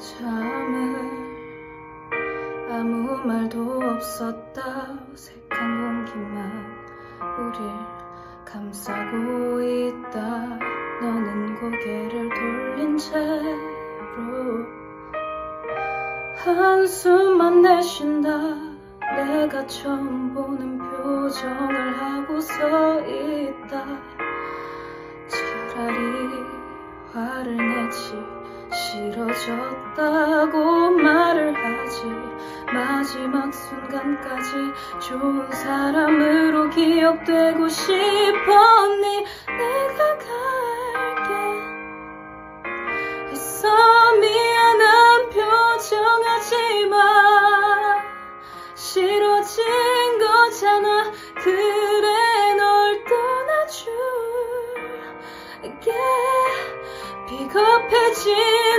잠을 아무 말도 없었다. 어색한 공기만 우릴 감싸고 있다. 너는 고개를 돌린 채로 한숨만 내쉰다. 내가 처음 보는 표정을 하고 서 있다. 차라리 화를 내지 싫어졌다고 말을 하지. 마지막 순간까지 좋은 사람으로 기억되고 싶었니? 내가 갈게. 있어 미안한 표정하지마. 싫어진 거잖아. 그래 널 떠나줄게 비겁해지는